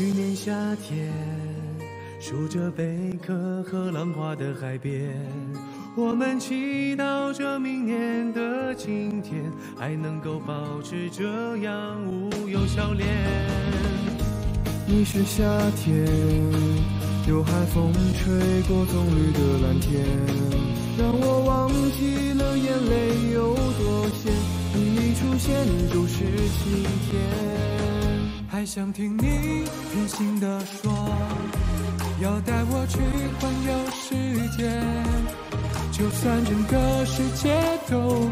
去年夏天，数着贝壳和浪花的海边，我们祈祷着明年的今天还能够保持这样无忧笑脸。你是夏天，有海风吹过棕榈的蓝天，让我忘记了眼泪有多咸。你一出现就是晴天。还想听你任性的说，要带我去环游世界，就算整个世界都。